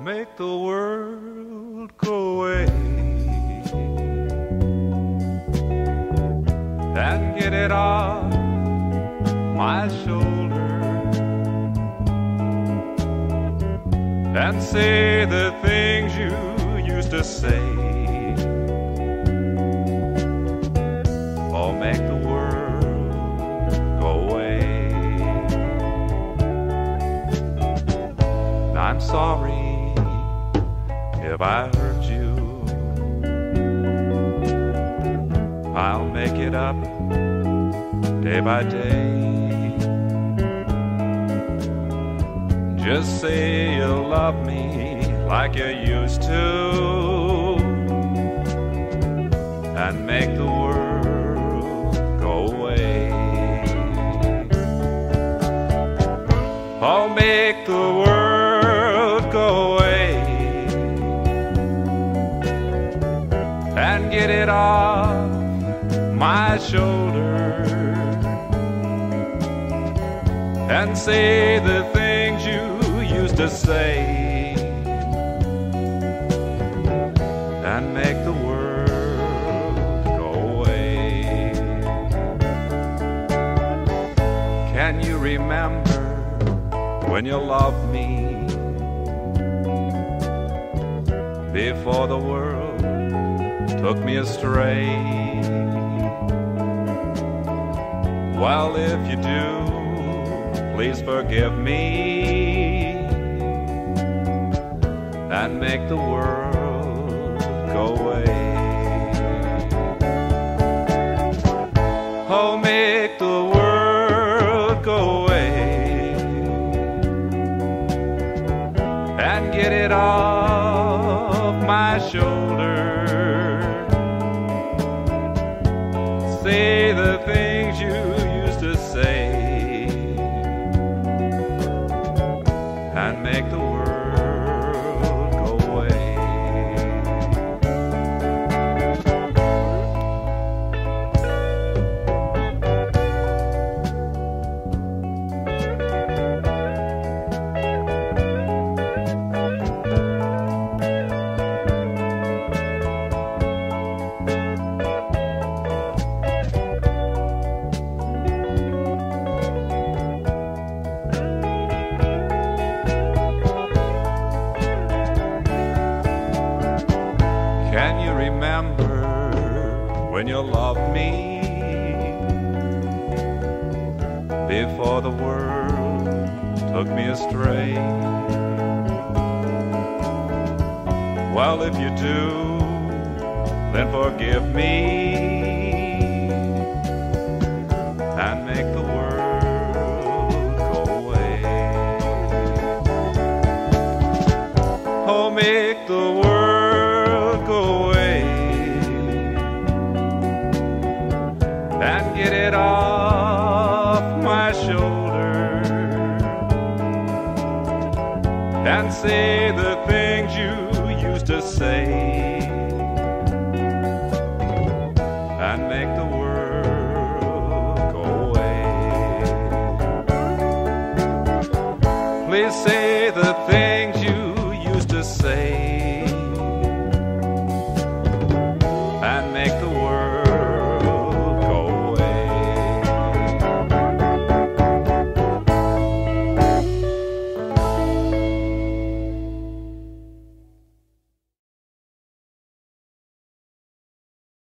make the world go away and get it off my shoulder and say the things you used to say. If I hurt you. I'll make it up day by day. Just say you love me like you used to, and make the world go away. Oh, make the get it off my shoulder and say the things you used to say and make the world go away. Can you remember when you loved me before the world took me astray? Well, if you do, please forgive me and make the world go away. Oh, make the world go away and get it off my shoulder. You remember when you loved me before the world took me astray? Well, if you do, then forgive me it off my shoulder and say the things you used to say and make the world go away. Please say